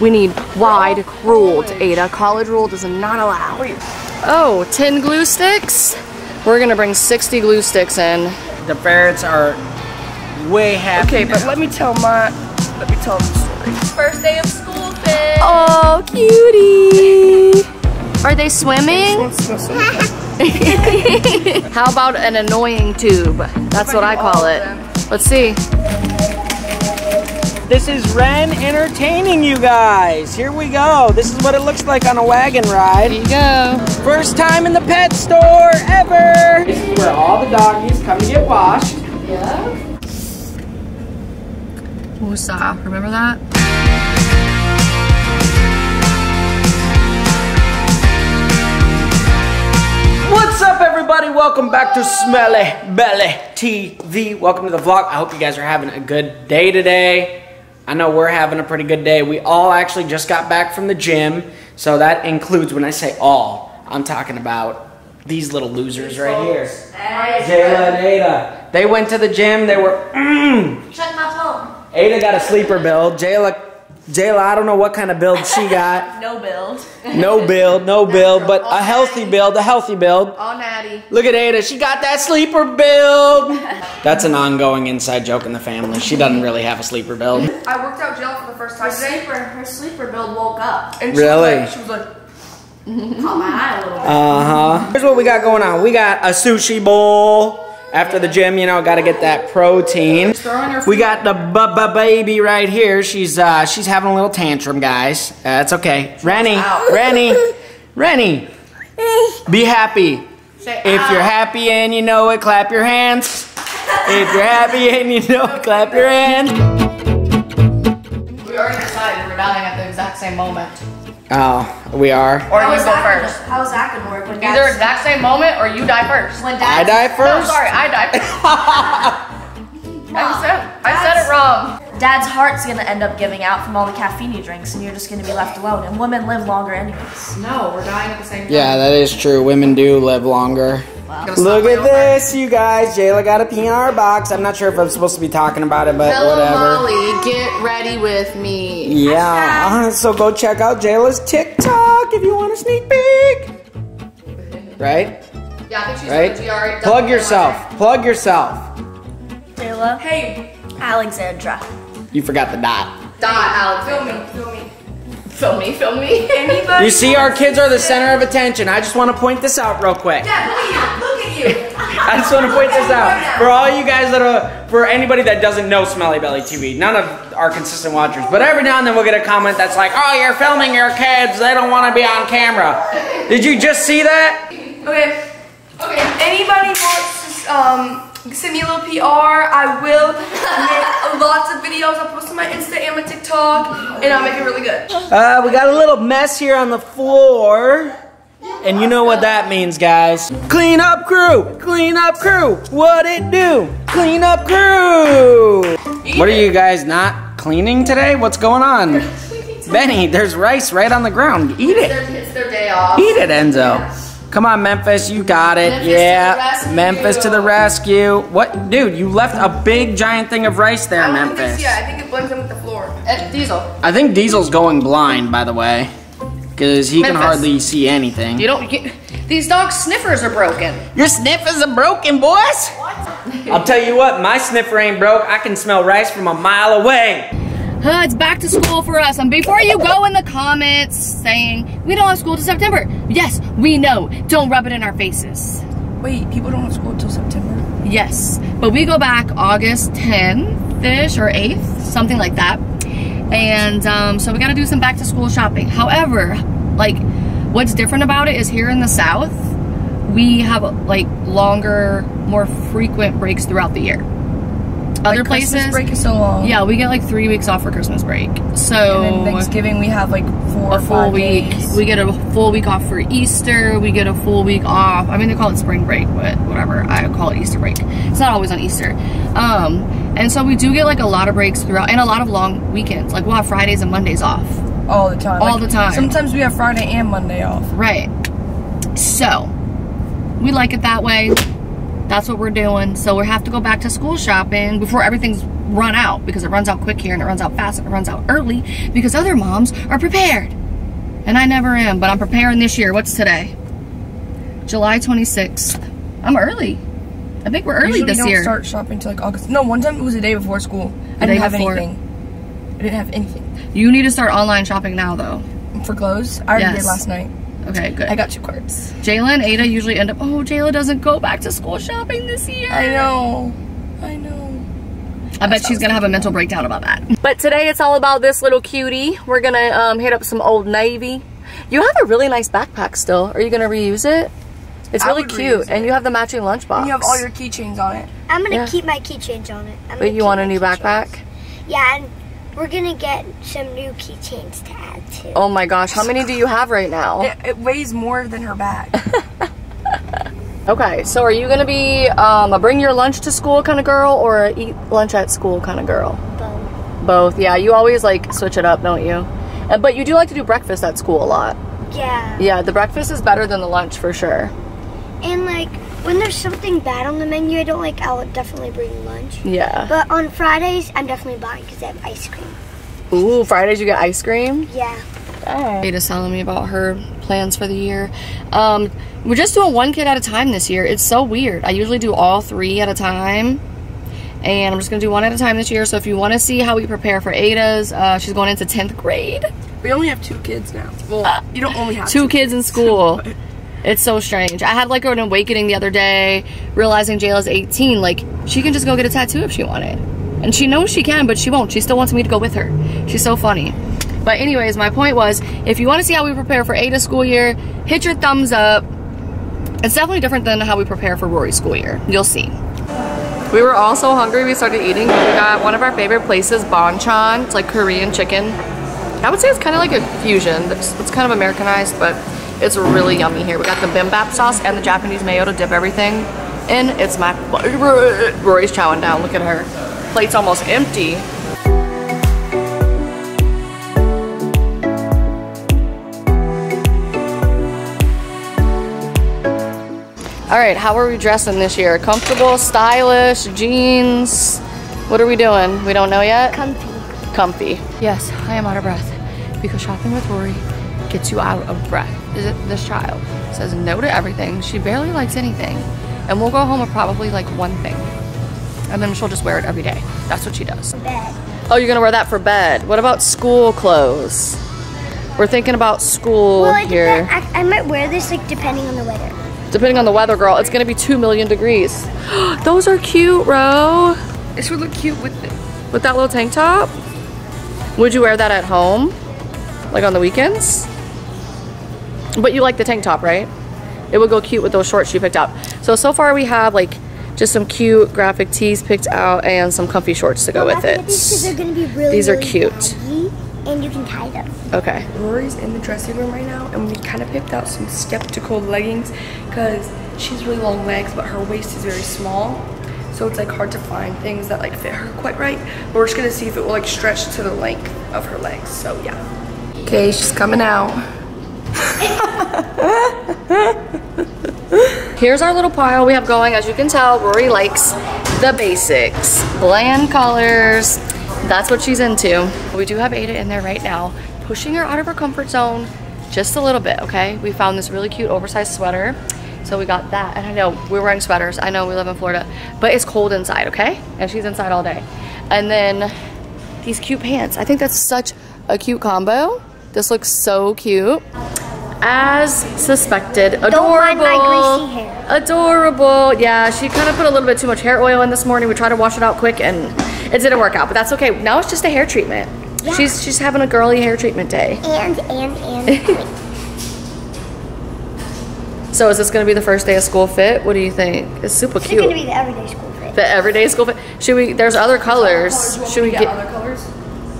We need wide ruled, Aydah. College rule does not allow. Oh, 10 glue sticks? We're gonna bring 60 glue sticks in. The ferrets are way happy. Okay, but let me tell my, let me tell the story. First day of school, Finn. Oh, cutie. Are they swimming? How about an annoying tube? That's what I call it. Let's see. This is Wren entertaining you guys. Here we go. This is what it looks like on a wagon ride. Here you go. First time in the pet store ever. This is where all the doggies come to get washed. Yeah. Woosah. Remember that? What's up, everybody? Welcome back to Smelly Belly TV. Welcome to the vlog. I hope you guys are having a good day today. I know we're having a pretty good day. We all actually just got back from the gym, so that includes when I say all, I'm talking about these little losers right here. Jayla and Aydah. They went to the gym. They were. Mm. Check my phone. Aydah got a sleeper build. Jayla, Jayla, I don't know what kind of build she got. No build. No build, no build, but a healthy build, a healthy build. All natty. Look at Aydah, she got that sleeper build. That's an ongoing inside joke in the family. She doesn't really have a sleeper build. I worked out gel for the first Her time today. sleeper, her sleeper build woke up. And she Really? Was like, she was like, Caught my eye a little bit. Uh huh. Here's what we got going on. We got a sushi bowl. After the gym, you know, got to get that protein. We got the bu- bu- baby right here. She's uh, she's having a little tantrum, guys. Uh, That's okay. Rennie, Rennie, Rennie, be happy. If you're happy and you know it, clap your hands. If you're happy and you know it, clap your hands. We already decided we're dying at the exact same moment. Oh, we are. Or How you go first. Gonna, how is that gonna work? When Either dad's, exact same moment or you die first. when I dad's, die No, first. sorry, I die first. I said, I said it wrong. Dad's heart's gonna end up giving out from all the caffeine he drinks, and you're just gonna be left alone. And women live longer anyways. No, we're dying at the same time. Yeah, that is true. Women do live longer. Look at this, you guys. Jayla got a PR box. I'm not sure if I'm supposed to be talking about it, but Hello, whatever. Molly. Get ready with me. Yeah, uh, so go check out Jayla's TikTok if you want a sneak peek. Right? Yeah, I think she's Right? with GR. Plug yourself. Plug yourself. Taylor. hey, Alexandra. You forgot the dot. Dot, Alex. film me, film me. Film me, film me. Anybody? You see, our kids are the center of attention. I just want to point this out real quick. Dad, look at you. Look at you. I just want to point this out for all you guys that are, for anybody that doesn't know Smelly Belly TV. None of our consistent watchers, but every now and then we'll get a comment that's like, "Oh, you're filming your kids. They don't want to be on camera." Did you just see that? Okay. Okay. Anybody wants to um send me a little PR? I will make lots of videos. I'll post on my Insta and my TikTok, and I'll make it really good. Uh, we got a little mess here on the floor. And you know what that means, guys. Clean up crew! Clean up crew! What it do? Clean up crew! What are you guys not cleaning today? What's going on? Benny, there's rice right on the ground. Eat it. It's their day off. Eat it, Enzo. Come on, Memphis, you got it. Memphis yeah, rescue. Memphis to the rescue. What, dude? You left a big giant thing of rice there, I don't think Memphis. yeah, I think it blends in with the floor. Uh, Diesel. I think Diesel's going blind, by the way, because he can hardly see anything. You don't. You, these dog sniffers are broken. Your sniffers are broken, boys. What? I'll tell you what, my sniffer ain't broke. I can smell rice from a mile away. It's back to school for us. And before you go in the comments saying we don't have school till September, yes, we know. Don't rub it in our faces. Wait, people don't have school until September. Yes, but we go back August 10th ish or 8th, something like that. And um, so we got to do some back to school shopping. However, like what's different about it is here in the South, we have like longer, more frequent breaks throughout the year. Other Like, places, Christmas break is so long. yeah, we get like three weeks off for Christmas break. So And then Thanksgiving we have like four a or full five week. days. We get a full week off for Easter. We get a full week off. I mean, they call it spring break, but whatever. I call it Easter break. It's not always on Easter. Um, and so we do get like a lot of breaks throughout, and a lot of long weekends. Like we'll have Fridays and Mondays off. all the time. all the time. Sometimes we have Friday and Monday off. Right. So we like it that way. That's what we're doing. So we have to go back to school shopping before everything's run out because it runs out quick here and it runs out fast and it runs out early because other moms are prepared. And I never am, but I'm preparing this year. What's today? July 26th. I'm early. I think we're early Usually this don't year. start shopping till like August. No, one time it was the day before school. I didn't have before. anything. I didn't have anything You need to start online shopping now though. for clothes. I already Yes. did last night. Okay, good. I got two cards. Jayla and Aydah usually end up, oh, Jayla doesn't go back to school shopping this year. I know. I know. I bet she's gonna have a mental breakdown about that. But today it's all about this little cutie. We're gonna um, hit up some Old Navy. You have a really nice backpack still. Are you gonna reuse it? It's I really cute, reuse and you have the matching lunchbox. And you have all your keychains on it. I'm gonna Yeah. keep my keychains on it. I'm But you want a new backpack? Yeah, and we're gonna get some new keychains to add to. Oh my gosh, how many do you have right now? It, it weighs more than her bag. Okay, so are you gonna be um, a bring your lunch to school kind of girl or a eat lunch at school kind of girl? Both. Both. Yeah, you always like switch it up, don't you? Uh, but you do like to do breakfast at school a lot. Yeah. Yeah, the breakfast is better than the lunch for sure. And like when there's something bad on the menu, I don't like. I'll definitely bring lunch. Yeah. But on Fridays, I'm definitely buying because they have ice cream. Ooh, Fridays you get ice cream. Yeah. Aydah's telling me about her plans for the year. Um, we're just doing one kid at a time this year. It's so weird. I usually do all three at a time. And I'm just gonna do one at a time this year. So if you wanna see how we prepare for Aydah's, uh, she's going into 10th grade. we only have two kids now. Well, you don't only have Two kids in school. It's so strange. I had like an awakening the other day, realizing Jayla's 18. Like, she can just go get a tattoo if she wanted. And she knows she can, but she won't. She still wants me to go with her. She's so funny. But anyways, my point was, if you want to see how we prepare for Aydah's school year, hit your thumbs up. It's definitely different than how we prepare for Rory's school year. You'll see. We were all so hungry we started eating. We got one of our favorite places, Bonchon. It's like Korean chicken. I would say it's kind of like a fusion. It's, it's kind of Americanized, but it's really yummy here. We got the bibimbap sauce and the Japanese mayo to dip everything in. It's my favorite. Rory's chowing down. Look at her. Plate's almost empty. All right, how are we dressing this year? Comfortable, stylish, jeans? What are we doing? We don't know yet? Comfy. comfy. Yes, I am out of breath because shopping with Rory gets you out of breath. Is it this child says no to everything. She barely likes anything. And we'll go home with probably like one thing. And then she'll just wear it every day. That's what she does. Bed. Oh, you're gonna wear that for bed. What about school clothes? We're thinking about school Well, it here. I, I might wear this like depending on the weather. Depending on the weather, girl, it's gonna be two million degrees. Those are cute, Ro. This would look cute with the, With that little tank top? Would you wear that at home? Like on the weekends? But you like the tank top, right? It would go cute with those shorts you picked out. So, so far we have like just some cute graphic tees picked out and some comfy shorts to go with it. Because they're gonna be really. These are really cute. baggy, and you can tie them. Okay. Rory's in the dressing room right now, and we kind of picked out some skeptical leggings because she's really long legs, but her waist is very small. So it's like hard to find things that like fit her quite right. But we're just gonna see if it will like stretch to the length of her legs. So yeah. Okay, she's coming out. Here's our little pile we have going. As you can tell, Rory likes the basics. Bland colors. That's what she's into. We do have Aydah in there right now, pushing her out of her comfort zone just a little bit, okay? We found this really cute oversized sweater. So we got that. And I know we're wearing sweaters. I know we live in Florida, but it's cold inside, okay? And she's inside all day. And then these cute pants. I think that's such a cute combo. This looks so cute. As suspected, adorable. mind my greasy hair. Adorable. Yeah, she kind of put a little bit too much hair oil in this morning. We tried to wash it out quick and it didn't work out, but that's okay. Now it's just a hair treatment. Yeah. She's she's having a girly hair treatment day. And and and. So is this gonna be the first day of school fit? What do you think? It's super cute. It's gonna be the everyday school fit. The everyday school fit. Should we? There's other colors. Should we get? other colors?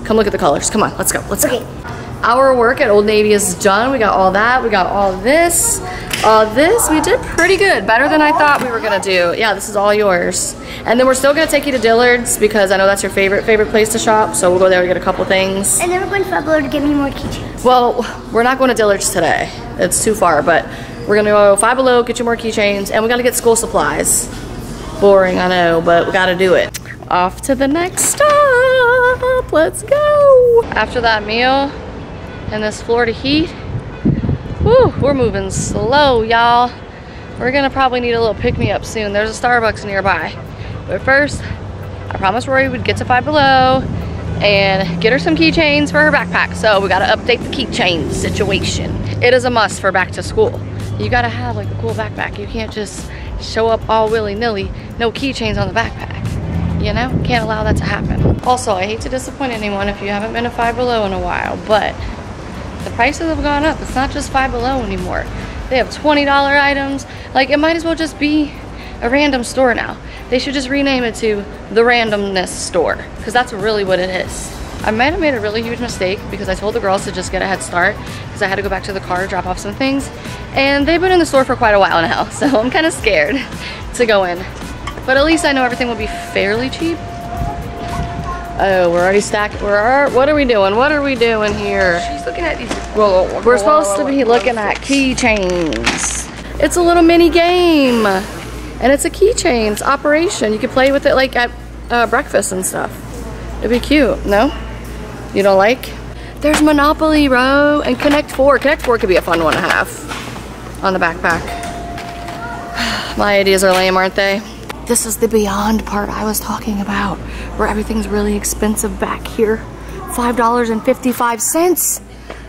Come look at the colors. Come on, let's go. Let's Okay. go. Our work at Old Navy is done. We got all that. We got all this. All this. We did pretty good. Better than I thought we were gonna do. Yeah, this is all yours. And then we're still gonna take you to Dillard's because I know that's your favorite favorite place to shop. So we'll go there to get a couple things. And then we're going to Five Below to get me more keychains. Well, we're not going to Dillard's today. It's too far, but we're gonna go Five Below, get you more keychains, and we gotta get school supplies. Boring, I know, but we gotta do it. Off to the next stop. Let's go. After that meal and this Florida heat, whew, we're moving slow, y'all. We're gonna probably need a little pick-me-up soon. There's a Starbucks nearby. But first, I promised Rory we'd get to Five Below and get her some keychains for her backpack. So we gotta update the keychain situation. It is a must for back to school. You gotta have like a cool backpack. You can't just show up all willy-nilly, no keychains on the backpack. You know, can't allow that to happen. Also, I hate to disappoint anyone if you haven't been to Five Below in a while, but the prices have gone up. It's not just Five Below anymore. They have $20 items. Like, it might as well just be a random store now. They should just rename it to the randomness store because that's really what it is. I might have made a really huge mistake because I told the girls to just get a head start because I had to go back to the car to drop off some things. And they've been in the store for quite a while now, so I'm kind of scared to go in. But at least I know everything will be fairly cheap. Oh, we're already stacked. We're what are we doing? What are we doing here? She's looking at these. We're supposed to be looking at keychains. It's a little mini game. And it's a keychains operation. You could play with it like at uh, breakfast and stuff. It'd be cute, no? You don't like? There's Monopoly Row and Connect 4. Connect 4 could be a fun one to have on the backpack. My ideas are lame, aren't they? This is the beyond part I was talking about, where everything's really expensive back here. $5.55.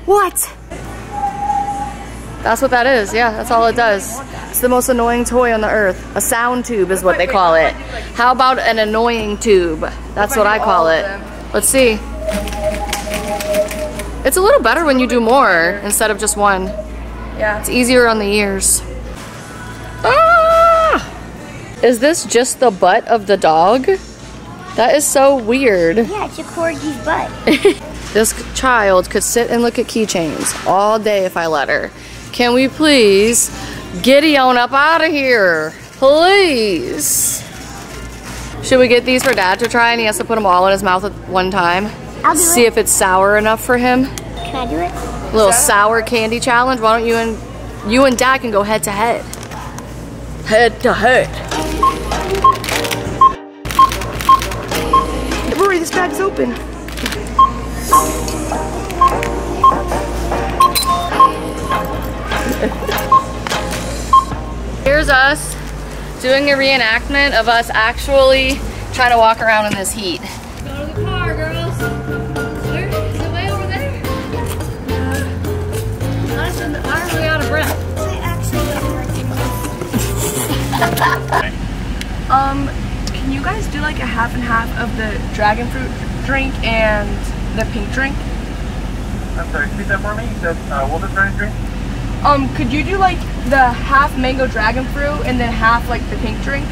What? That's what that is. Yeah, that's all it does. It's the most annoying toy on the earth. A sound tube is what they call it. How about an annoying tube? That's what I call it. Let's see. It's a little better when you do more instead of just one. Yeah. It's easier on the ears. Is this just the butt of the dog? That is so weird. Yeah, it's a corgi's butt. This child could sit and look at keychains all day if I let her. Can we please giddy on up out of here? Please. Should we get these for dad to try and he has to put them all in his mouth at one time? I'll do See it. if it's sour enough for him. Can I do it? A little sour candy challenge. Why don't you and you and dad can go head to head? Head to head. Bag's open. Here's us doing a reenactment of us actually trying to walk around in this heat. Go to the car, girls. Where? Is it way over there? Honestly, I'm really out of breath. I actually don't like it. Um, can you guys do like a half and half of the dragon fruit drink and the pink drink? I'm sorry, repeat that for me. You said, uh, what was the drink? Um, could you do like the half mango dragon fruit and then half like the pink drink?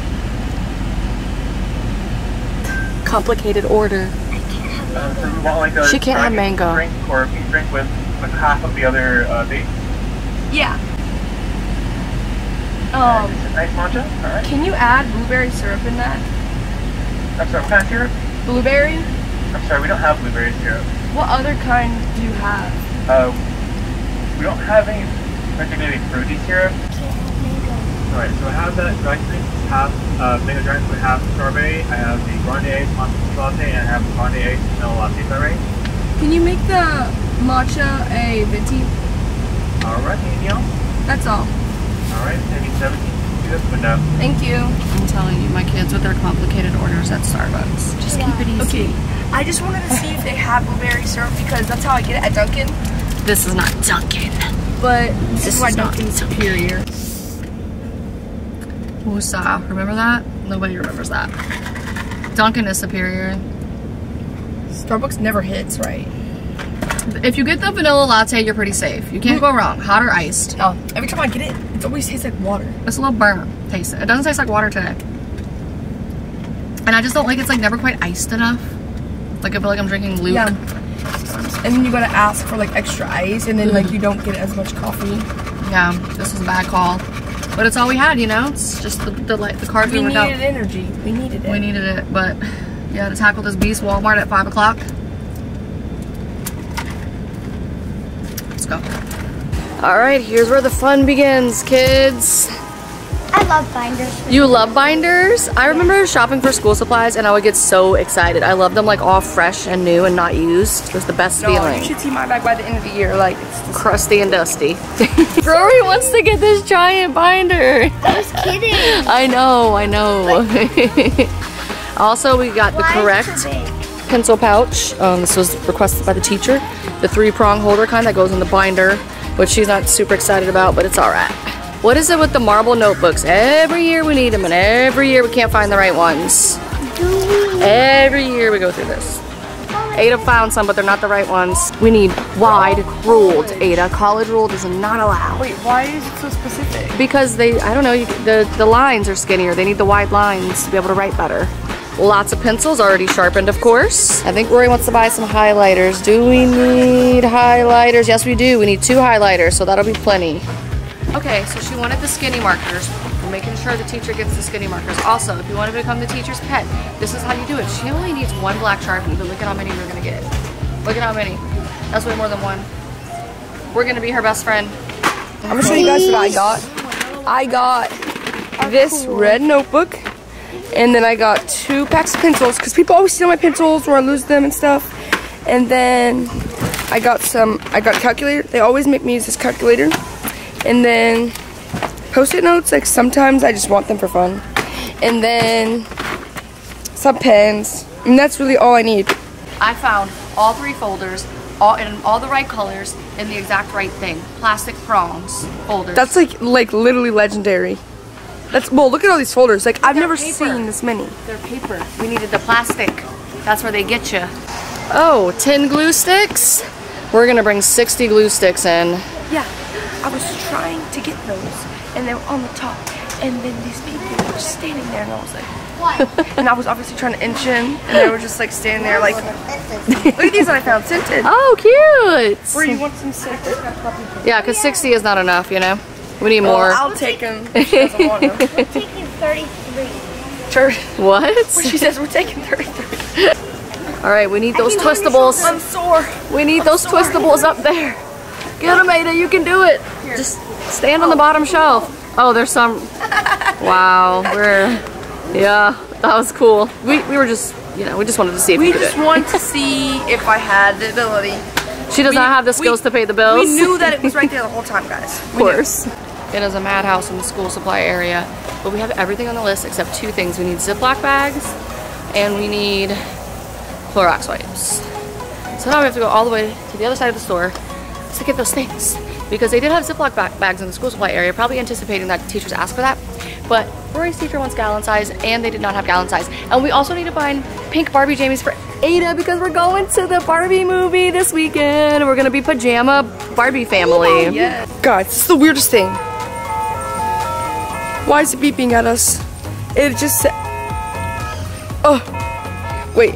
Complicated order. Uh, so you want like a She can't have mango. drink or a pink drink with, with half of the other uh, base? Yeah. Um, nice matcha? Alright. can you add blueberry syrup in that? I'm sorry, what kind of syrup? Blueberry? I'm sorry, we don't have blueberry syrup. What other kind do you have? Uh, we don't have any particularly fruity syrup. Alright, so I have that dry drink, half uh, mango dry with half strawberry. I have the grande matcha latte and I have the grande vanilla latte. Is? Can you make the matcha a venti? Alright, anything else? That's all. Alright, maybe 17 this window. Thank you. I'm telling you, my kids with their complicated orders at Starbucks. Just keep it easy. Okay. I just wanted to see if they have blueberry syrup because that's how I get it at Dunkin'. This is not Dunkin'. But this, This is why Dunkin's superior. Woosah. Remember that? Nobody remembers that. Dunkin' is superior. Starbucks never hits right. If you get the vanilla latte, you're pretty safe. You can't go mm. wrong. Hot or iced. No, every time I get it, it always tastes like water. It's a little burn. Taste it. It doesn't taste like water today. And I just don't like it's like never quite iced enough. Like I feel like I'm drinking Luke. Yeah. And then you gotta ask for like extra ice, and then like mm. you don't get as much coffee. Yeah, this was a bad call. But it's all we had, you know? It's just the the, like, the cards we, We needed energy. We needed it. We needed it, but yeah, to tackle this beast Walmart at five o'clock. Let's go. All right, here's where the fun begins, kids. I love binders. You love binders? I remember shopping for school supplies and I would get so excited. I love them like all fresh and new and not used. It was the best No, feeling. you should see my bag by the end of the year. Like, it's Crusty and dusty. Rory wants to get this giant binder. I was kidding. I know, I know. also, we got the Why is it correct pencil pouch. Um, this was requested by the teacher. The three prong holder kind that goes in the binder, which she's not super excited about, but it's all right. What is it with the marble notebooks? Every year we need them, and every year we can't find the right ones. Every year we go through this. Aydah found some, but they're not the right ones. We need wide ruled, Aydah. College ruled is not allowed. Wait, why is it so specific? Because they, I don't know, you, the, the lines are skinnier. They need the wide lines to be able to write better. Lots of pencils already sharpened, of course. I think Rory wants to buy some highlighters. Do we need highlighters? Yes, we do. We need two highlighters, so that'll be plenty. Okay, so she wanted the skinny markers. We're making sure the teacher gets the skinny markers. Also, if you want to become the teacher's pet, this is how you do it. She only needs one black Sharpie, but look at how many we're gonna get. Look at how many. That's way more than one. We're gonna be her best friend. I'm gonna show you guys what I got. I got this red notebook, and then I got two packs of pencils because people always steal my pencils or I lose them and stuff. And then I got some. I got a calculator. They always make me use this calculator. And then post-it notes. Like sometimes I just want them for fun. And then some pens. And that's really all I need. I found all three folders, all in all the right colors, in the exact right thing. Plastic prongs folders. That's like like literally legendary. That's well. Look at all these folders. Like I've They're never paper. seen this many. They're paper. We needed the plastic. That's where they get you. Oh, 10 glue sticks. We're gonna bring 60 glue sticks in. Yeah, I was trying to get those, and they were on the top, and then these people were just standing there, and I was like, what? and I was obviously trying to inch in, and they were just like standing there, like, look at these that I found scented. Oh, cute. Where you want some scented? Yeah, because 60 is not enough, you know? We need Well, more. I'll take them. She doesn't want them. We're taking 33. What? She says we're taking 33. All right, we need those twistables. I'm sore. We need those twistables up there. Get them, Aydah. You can do it. Just stand on the bottom oh. shelf. Oh, there's some. Wow, we're. Yeah, that was cool. We, we were just, you know, we just wanted to see if We we could just do it. want to see if I had the ability. She does we- not have the we- skills to pay the bills. We knew that it was right there the whole time, guys. Of course. It is a madhouse in the school supply area, but we have everything on the list except two things. We need Ziploc bags and we need Clorox wipes. So now we have to go all the way to the other side of the store to get those things. Because they did have Ziploc ba- bags in the school supply area, probably anticipating that teachers ask for that. But Rory's teacher wants gallon size and they did not have gallon size. And we also need to find pink Barbie Jamies for Aydah because we're going to the Barbie movie this weekend. We're gonna be pajama Barbie family. Yeah. Guys, this is the weirdest thing. Why is it beeping at us? It just said. Oh. Wait.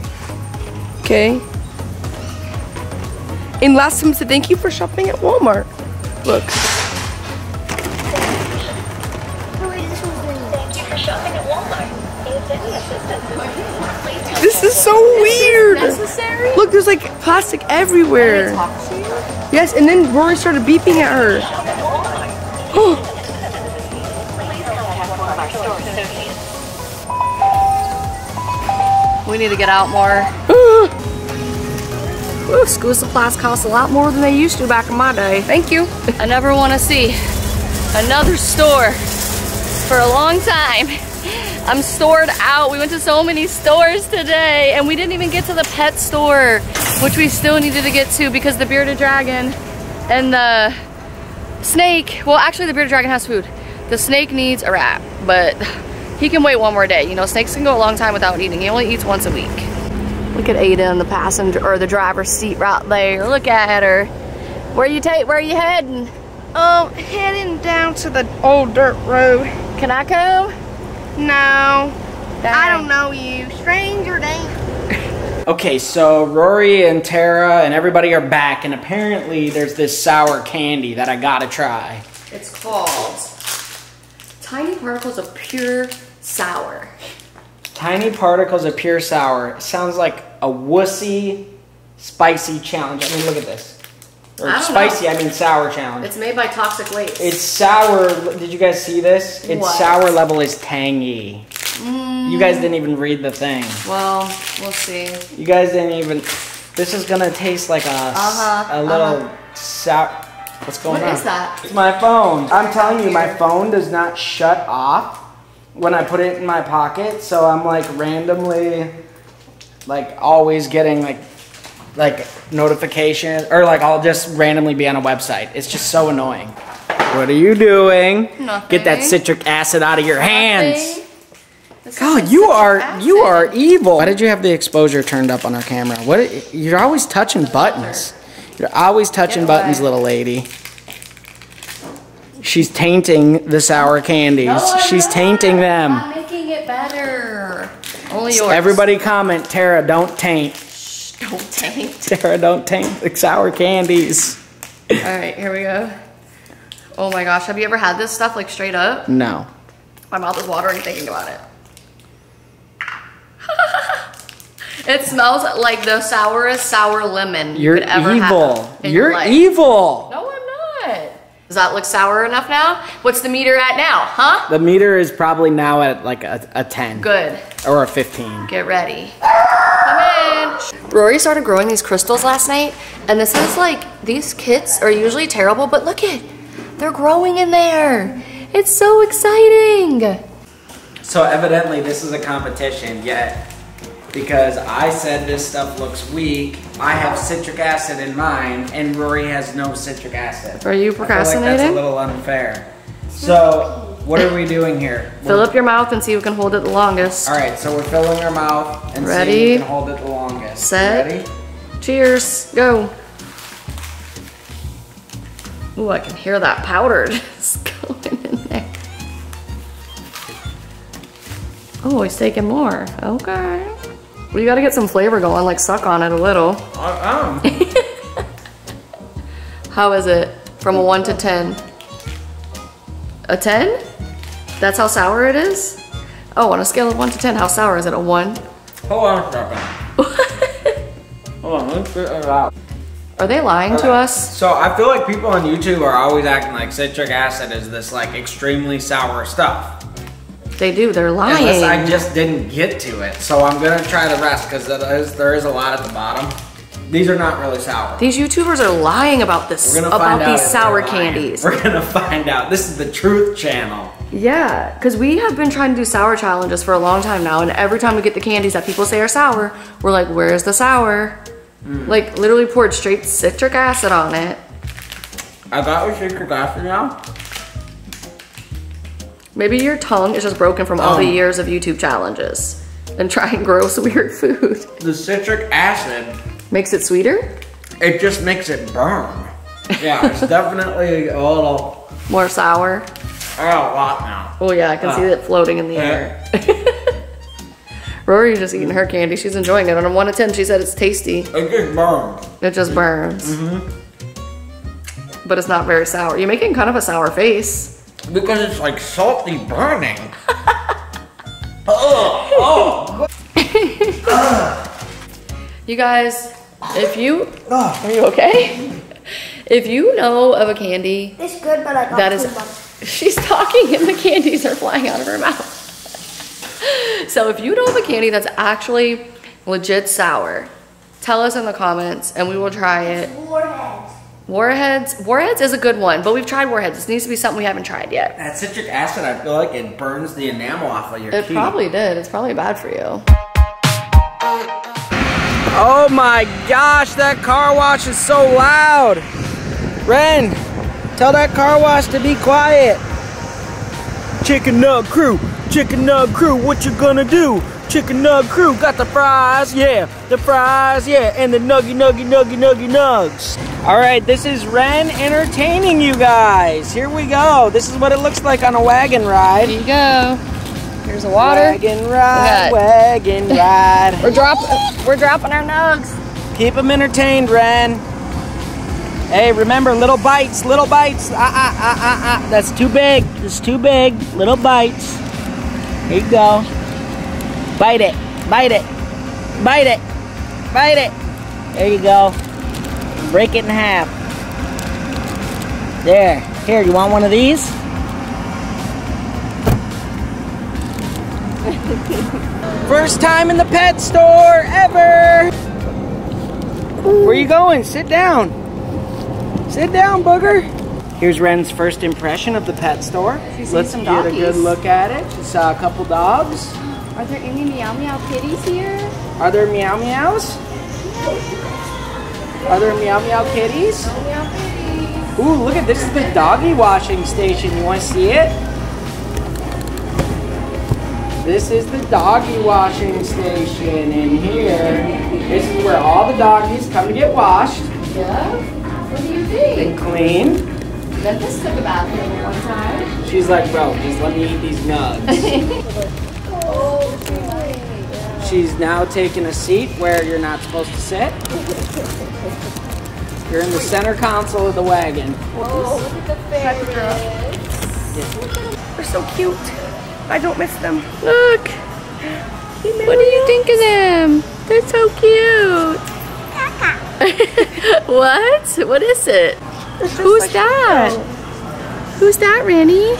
Okay. And last time said thank you for shopping at Walmart. Look. Oh, this one's the Thank you for shopping at Walmart. This is so weird. Necessary? Look, there's like plastic everywhere. Yes, and then Rory started beeping at her. We need to get out more. Ooh, school supplies cost a lot more than they used to back in my day. Thank you. I never want to see another store for a long time. I'm stored out. We went to so many stores today and we didn't even get to the pet store, which we still needed to get to because the bearded dragon and the snake, well actually the bearded dragon has food. The snake needs a wrap, but he can wait one more day. You know, snakes can go a long time without eating. He only eats once a week. Look at Aydah in the passenger or the driver's seat right there. Look at her. Where you take? Where you heading? Um, heading down to the old dirt road. Can I come? No, I don't know you, stranger danger. Okay, so Rory and Terra and everybody are back, and apparently there's this sour candy that I gotta try. It's called Tiny Particles of Pure Sour. Tiny particles of pure sour. Sounds like a wussy, spicy challenge. I mean, look at this. Or I spicy, know. I mean sour challenge. It's made by Toxic Waste. It's sour. Did you guys see this? Its What? sour level is tangy. You guys didn't even read the thing. well, we'll see. You guys didn't even. This is gonna taste like a s- Uh-huh, a little sour. What's going What on? is that? It's my phone. I'm telling you, my phone does not shut off when I put it in my pocket. So I'm like randomly, like always getting like, like notification or like I'll just randomly be on a website. It's just so annoying. What are you doing? Nothing. Get that citric acid out of your hands. Nothing. This is God, you citric are you are evil. Why did you have the exposure turned up on our camera? What? You're always touching buttons. You're always touching buttons, little lady. She's tainting the sour candies. No, She's not. tainting them. I'm making it better. Only yours. Everybody comment, Terra, don't taint. don't taint. Terra, don't taint the sour candies. All right, here we go. Oh my gosh, have you ever had this stuff like straight up? No. My mouth is watering thinking about it. it smells like the sourest sour lemon you You're could ever evil. have. in your You're evil. No, I'm not. Does that look sour enough now? What's the meter at now, huh? The meter is probably now at like a, a 10 Good. or a 15. Get ready. Come in. Rory started growing these crystals last night, and this is like, these kits are usually terrible, but look it, they're growing in there. It's so exciting. So evidently this is a competition, yet because I said this stuff looks weak, I have citric acid in mine, and Rory has no citric acid. Are you I feel like that's a little unfair. So what are we doing here? Fill up your mouth and see who can hold it the longest. All right, so we're filling our mouth and Ready? seeing who can hold it the longest. Set. Ready? Cheers. Go. Ooh, I can hear that powder just going in there. Oh, he's taking more. Okay. Well, you gotta get some flavor going, like suck on it a little. Uh, um, How is it? From a 1 to 10? A 10? That's how sour it is? Oh, on a scale of 1 to 10, how sour is it? A 1? hold on a second. Hold on, let's figure it out. Are they lying to us? So I feel like people on YouTube are always acting like citric acid is this like extremely sour stuff. They do, they're Unless I just didn't get to it. So I'm gonna try the rest because there is, a lot at the bottom. These are not really sour. These YouTubers are lying about this, about these sour candies. We're gonna find out. This is the truth channel. Yeah, because we have been trying to do sour challenges for a long time now, and every time we get the candies that people say are sour, we're like, where's the sour? Mm. Like, literally poured straight citric acid on it. I got with citric acid now. Maybe your tongue is just broken from all the Um. years of YouTube challenges and trying gross, weird food. The citric acid, Makes it sweeter? it just makes it burn. Yeah, it's definitely a little, More sour? I got a lot now. Oh yeah, I can see Ah. it floating in the air. Rory's just eating her candy. She's enjoying it. On a 1 to 10, she said it's tasty. It just burns. It just burns. Mm-hmm. But it's not very sour. You're making kind of a sour face. Because it's like salty burning. Uh, oh, You guys, if you, oh. are you okay? If you know of a candy It's good, but I got that is, she's talking and the candies are flying out of her mouth. So if you know of a candy that's actually legit sour, tell us in the comments and we will try it. Warheads. Warheads, Warheads is a good one, but we've tried Warheads. This needs to be something we haven't tried yet. That citric acid, I feel like it burns the enamel off of your teeth. It teeth. probably did. It's probably bad for you. Oh my gosh, that car wash is so loud. Wren, tell that car wash to be quiet. Chicken Nug Crew, Chicken Nug Crew, what you gonna do? Chicken Nug Crew got the fries, yeah, the fries, yeah, and the nuggy, nuggy, nuggy, nuggy nugs. All right, this is Wren entertaining you guys. Here we go. This is what it looks like on a wagon ride. Here you go. Here's the water. Wagon ride, wagon ride. We're dropping. We're dropping our nugs. Keep them entertained, Wren. Hey, remember, little bites, little bites. Ah, ah, ah, ah, ah. That's too big. It's too big. Little bites. Here you go. Bite it. Bite it. Bite it. Bite it. There you go. Break it in half. There. Here, you want one of these? First time in the pet store ever. Where you going? Sit down. Sit down, booger. Here's Wren's first impression of the pet store. Let's get a good look at it. She saw a couple dogs. Are there any meow meow kitties here? Are there meow meows? Are there meow meow kitties? Ooh, look at this is the doggy washing station. You want to see it? This is the doggy washing station, and here, this is where all the doggies come to get washed Yeah. What do you think? and cleaned. Memphis took a bathroom one time. She's like, bro, just let me eat these nugs. She's now taking a seat where you're not supposed to sit. You're in the center console of the wagon. They're so cute. I don't miss them. Look. What do you think of them? They're so cute. what? What is it? Who's that? Who's that, Randy?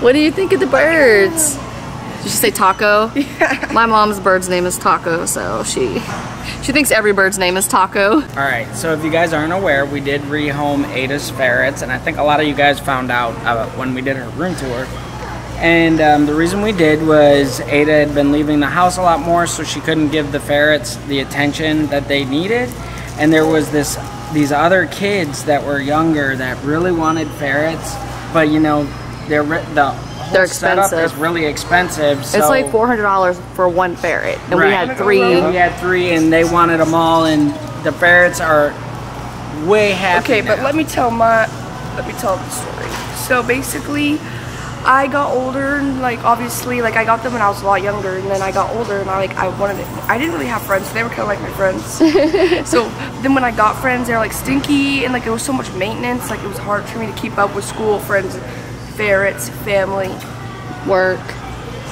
What do you think of the birds? Did you say taco? Yeah. My mom's bird's name is Taco, so she she thinks every bird's name is Taco. All right, so if you guys aren't aware, we did rehome Aydah's ferrets, and I think a lot of you guys found out uh, when we did her room tour. And um, the reason we did was Aydah had been leaving the house a lot more, so she couldn't give the ferrets the attention that they needed. And there was this these other kids that were younger that really wanted ferrets, but you know, they're ri- the whole They're setup is really expensive. So It's like four hundred dollars for one ferret, and we had three. We had three, and they wanted them all, and the ferrets are way happy. Okay, but let me tell my let me tell the story. So basically, I got older and like obviously like I got them when I was a lot younger, and then I got older and I like I wanted it. I didn't really have friends. So they were kind of like my friends. so then when I got friends, they were like stinky and like it was so much maintenance. Like it was hard for me to keep up with school, friends, ferrets, family, Work.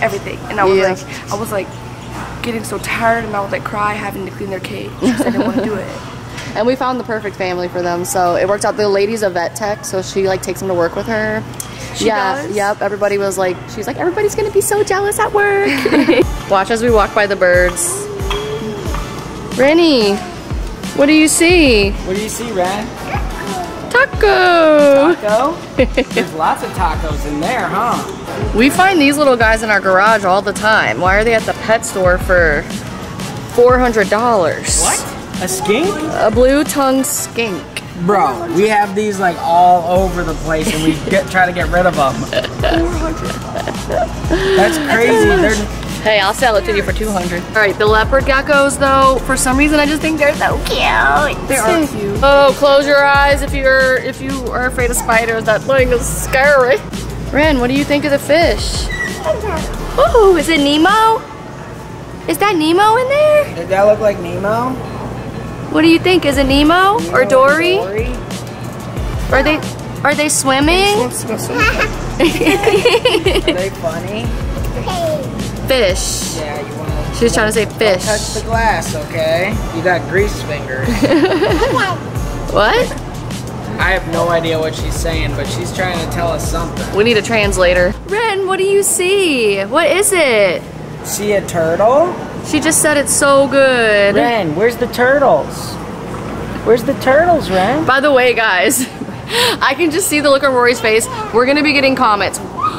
everything. And I was Yeah. like I was like getting so tired and I would like cry having to clean their cage because I didn't want to do it. And we found the perfect family for them, so it worked out. The lady's a vet tech, so she like takes them to work with her. She yeah, does? yep. Everybody was like, she's like, everybody's gonna be so jealous at work. Watch as we walk by the birds. Rennie, what do you see? what do you see, Wren? Taco. Taco? There's lots of tacos in there, huh? We find these little guys in our garage all the time. Why are they at the pet store for four hundred dollars? What? A skink? A blue tongue skink. Bro, we have these like all over the place, and we get try to get rid of them. That's crazy. They're Hey, I'll sell it to you for 200. All right, the leopard geckos though, for some reason I just think they're so cute. They are cute. Oh, close your eyes if you're if you are afraid of spiders. That thing is scary. Wren, what do you think of the fish? Oh, is it Nemo? Is that Nemo in there? Did that look like Nemo? What do you think? Is it Nemo or Dory? Dory? Are they are they swimming? Are they funny? Fish. Yeah, you wanna She was trying to say fish. touch the glass, okay? You got grease fingers. What? I have no idea what she's saying, but she's trying to tell us something. We need a translator. Wren, what do you see? What is it? See a turtle? She just said it's so good. Wren, where's the turtles? Where's the turtles, Wren? By the way, guys, I can just see the look on Rory's face. We're gonna be getting comments.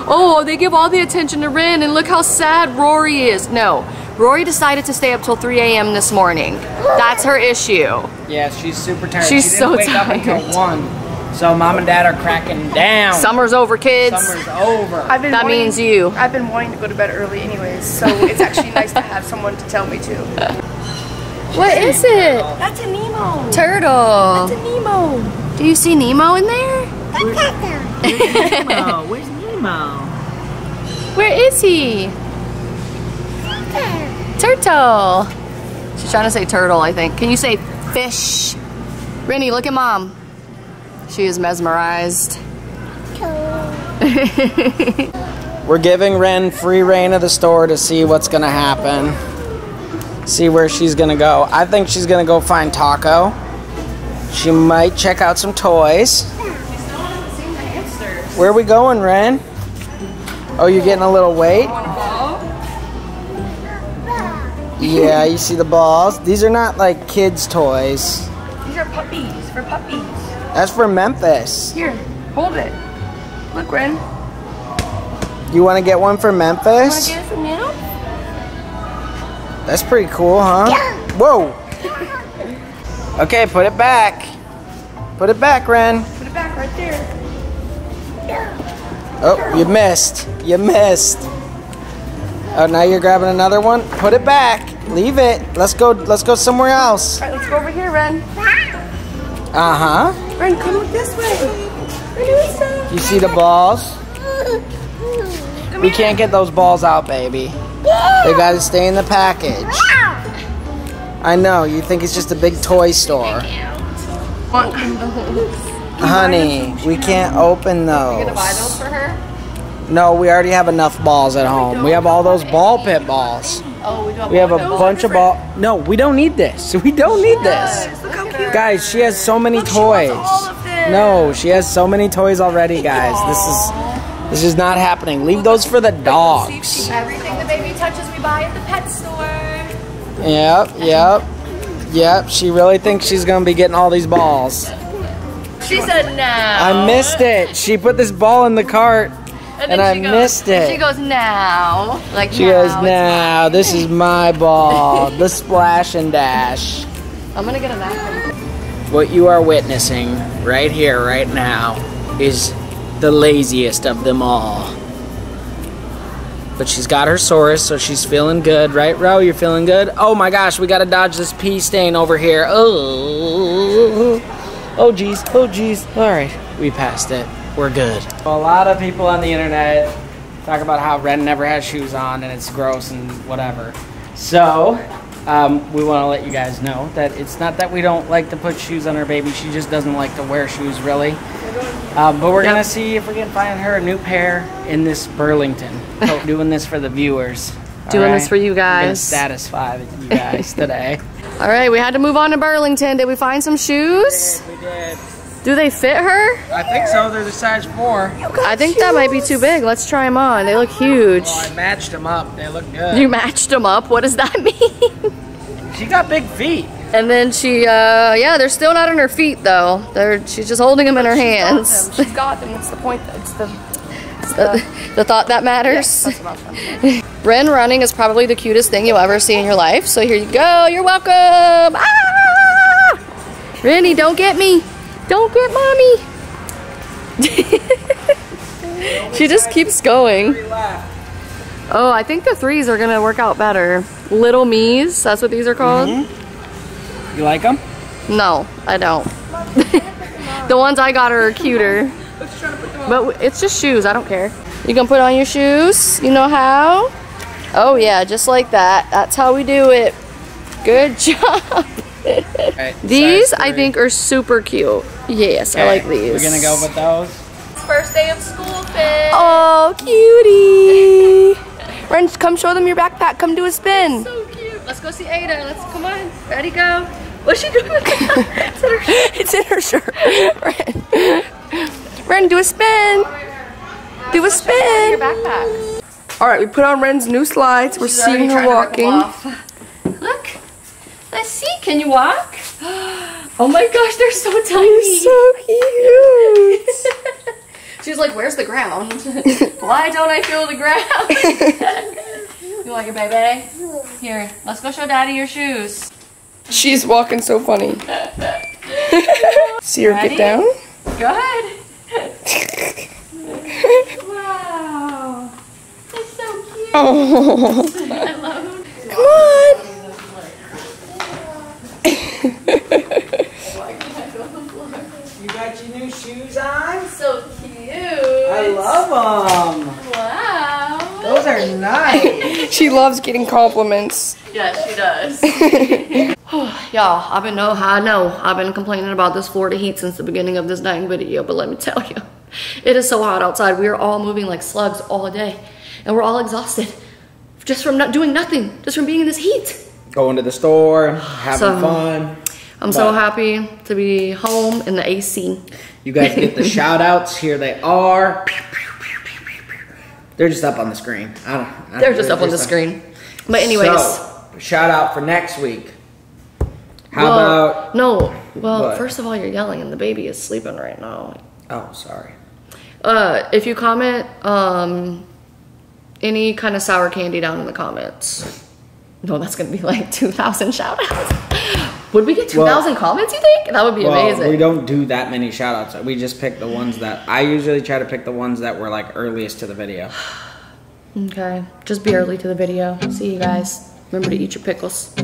Oh, they give all the attention to Wren and look how sad Rory is. No, Rory decided to stay up till 3 a.m. this morning. That's her issue. Yeah, she's super tired. She's she didn't so wake up until tired. one. So mom and dad are cracking down. Summer's over, kids. Summer's over. I've been That wanting- means you. I've been wanting to go to bed early anyways, so it's actually nice to have someone to tell me to. What is it? That's a Nemo. Turtle. That's a Nemo. Do you see Nemo in there? Nemo, where's Nemo? Where is he? Turtle. She's trying to say turtle, I think. Can you say fish? Rennie, look at mom. She is mesmerized. We're giving Wren free reign of the store to see what's gonna happen. See where she's gonna go. I think she's gonna go find Taco. She might check out some toys. Where are we going, Wren? Oh, you're getting a little weight? Yeah, you see the balls? These are not like kids' toys. These are puppies for puppies. That's for Memphis. Here, hold it. Look, Wren. You want to get one for Memphis? get it from now? That's pretty cool, huh? Yeah. Whoa! Okay, put it back. Put it back, Wren. Put it back right there. Oh, you missed. You missed. Oh, now you're grabbing another one. Put it back. Leave it. Let's go. Let's go somewhere else. All right, let's go over here, Wren. Uh huh. Wren, come look this way. You see the balls? We can't get those balls out, baby. They gotta stay in the package. I know. You think it's just a big toy store, honey? We can't open those. for her? No, we already have enough balls at home. We have all those ball pit balls. Oh, we do have We have a those? bunch of ball. No, we don't need this. We don't need this. Look how cute. Guys, she has so many toys. all of them. No, she has so many toys already, guys. This is this is not happening. Leave those for the dogs. Everything the baby touches, we buy at the pet store. Yep, yep. Yep, she really thinks she's gonna be getting all these balls. She said no. I missed it. She put this ball in the cart then and I goes- missed and She goes now. Like She now, goes, now, this is my ball. The splash and dash. I'm gonna get a napkin. What you are witnessing right here, right now, is the laziest of them all. But she's got her Saurus, so she's feeling good, right, Ro? You're feeling good? Oh my gosh, we gotta dodge this pee stain over here. Oh, oh geez, oh geez. All right, we passed it. We're good. A lot of people on the internet talk about how Wren never has shoes on and it's gross and whatever. So, um, we want to let you guys know that it's not that we don't like to put shoes on our baby. She just doesn't like to wear shoes, really. Um, but we're gonna see if we can find her a new pair in this Burlington. So doing this for the viewers. All Doing this for you We're gonna guys. satisfy you guys today. All right, we had to move on to Burlington. Did we find some shoes? we did. Do they fit her? I think so. They're the size four. I think that might be too big. Let's try them on. They look huge. Oh, I matched them up. They look good. You matched them up. What does that mean? she got big feet. And then she, uh, yeah, they're still not on her feet though. They're she's just holding them in her hands. She's got them. What's the point? It's the. the, the thought that matters. That's what I was trying to Wren running is probably the cutest thing you'll ever see in your life. So here you go. You're welcome. Ah! Rennie, don't get me. Don't get mommy. she just keeps going. Oh, I think the threes are gonna work out better. Little me's, that's what these are called? You like them? No, I don't. the ones I got are cuter. But it's just shoes, I don't care. You can put on your shoes, you know how? Oh yeah, just like that. That's how we do it. Good job. These I think are super cute. Yes, I like these. We're gonna go with those. first day of school fit. Oh, cutie. Wren, come show them your backpack. Come do a spin. So cute. Let's go see Aydah. Let's come on. Ready, go. What's she doing? it's in her It's in her shirt. Wren, Wren do a spin. Do a spin. your backpack. All right, we put on Wren's new slides. We're seeing her walking. Look. Let's see. Can you walk? Oh my gosh, they're so tiny. So cute. She's like, where's the ground? Why don't I feel the ground? you want your baby? Here, let's go show daddy your shoes. She's walking so funny. See her Ready? get down? Good. wow. That's so. Oh, I love them. come on. You got your new shoes on? So cute. I love them. Wow. Those are nice. She loves getting compliments. Yes, she does. Y'all, I've been know I know I've been complaining about this Florida heat since the beginning of this dang video, but let me tell you, it is so hot outside. We are all moving like slugs all day, and we're all exhausted just from not doing nothing, just from being in this heat. Going to the store, having So- fun. I'm so happy to be home in the AC. You guys get the shout outs. Here they are. They're just up on the screen. I don't, I don't- They're just up on the screen. But anyways, So, shout out for next week. How well, about. no. Well, What? first of all, you're yelling, and the baby is sleeping right now. Oh, sorry. Uh, if you comment, um, any kind of sour candy down in the comments. No, that's gonna be like 2,000 shout outs. Would we get 2,000 comments, you think? That would be Well, amazing. we don't do that many shout outs. We just pick the ones that. I usually try to pick the ones that were like earliest to the video. Okay, just be early to the video. See you guys. Remember to eat your pickles.